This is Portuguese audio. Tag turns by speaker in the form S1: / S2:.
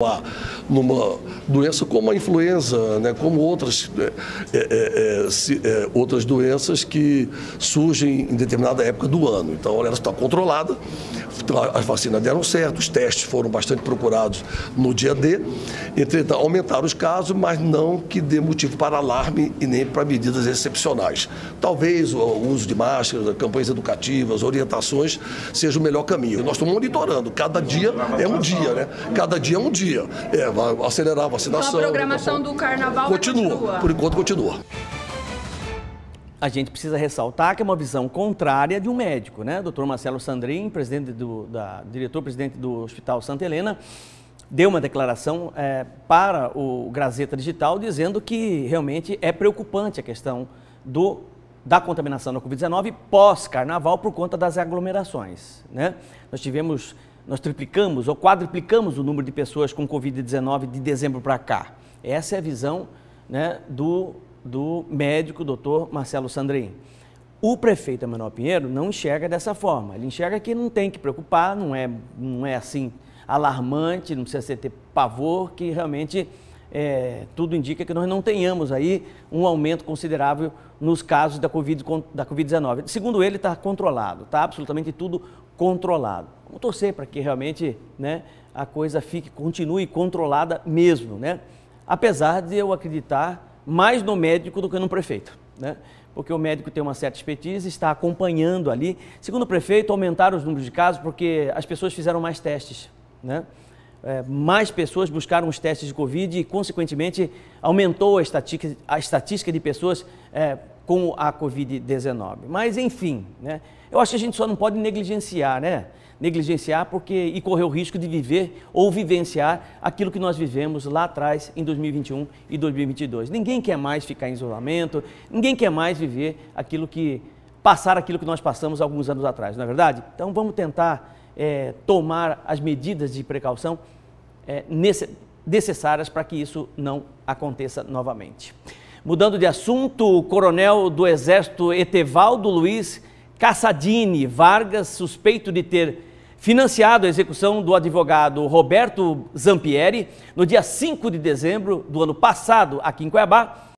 S1: 哇！Numa doença como a influenza, né, como outras, é, é, é, se, é, outras doenças que surgem em determinada época do ano. Então ela está controlada, as vacinas deram certo, os testes foram bastante procurados no dia D, entretanto aumentaram os casos, mas não que dê motivo para alarme e nem para medidas excepcionais. Talvez o uso de máscaras, campanhas educativas, orientações seja o melhor caminho. Nós estamos monitorando, cada dia é um dia, né? Cada dia é um dia dia. É, vai acelerar a vacinação.
S2: Então a programação do carnaval
S1: continua.
S2: continua.
S1: Por enquanto continua.
S3: A gente precisa ressaltar que é uma visão contrária de um médico, né? Dr. Marcelo Sandrin, presidente do, da, diretor-presidente do Hospital Santa Helena, deu uma declaração é, para o Grazeta Digital dizendo que realmente é preocupante a questão do, da contaminação da Covid-19 pós-carnaval por conta das aglomerações. Né? Nós tivemos nós triplicamos ou quadriplicamos o número de pessoas com Covid-19 de dezembro para cá. Essa é a visão né, do, do médico, doutor Marcelo Sandrin. O prefeito Emanuel Pinheiro não enxerga dessa forma. Ele enxerga que não tem que preocupar, não é, não é assim alarmante, não precisa ter pavor, que realmente é, tudo indica que nós não tenhamos aí um aumento considerável nos casos da Covid-19. Da COVID Segundo ele, está controlado, está absolutamente tudo controlado. Vamos torcer para que realmente né, a coisa fique, continue controlada mesmo, né? Apesar de eu acreditar mais no médico do que no prefeito, né? Porque o médico tem uma certa expertise, está acompanhando ali. Segundo o prefeito, aumentaram os números de casos porque as pessoas fizeram mais testes, né? É, mais pessoas buscaram os testes de Covid e, consequentemente, aumentou a estatística, a estatística de pessoas é, com a Covid-19. Mas, enfim, né? eu acho que a gente só não pode negligenciar, né? Negligenciar porque e correr o risco de viver ou vivenciar aquilo que nós vivemos lá atrás em 2021 e 2022. Ninguém quer mais ficar em isolamento, ninguém quer mais viver aquilo que passar aquilo que nós passamos alguns anos atrás, não é verdade? Então vamos tentar é, tomar as medidas de precaução é, necessárias para que isso não aconteça novamente. Mudando de assunto, o coronel do Exército Etevaldo Luiz Cassadini Vargas, suspeito de ter financiado a execução do advogado Roberto Zampieri no dia 5 de dezembro do ano passado, aqui em Cuiabá,